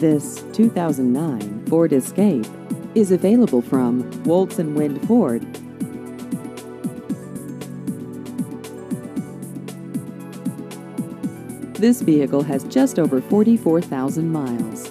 This 2009 Ford Escape is available from Woltz and Wind Ford. This vehicle has just over 44,000 miles.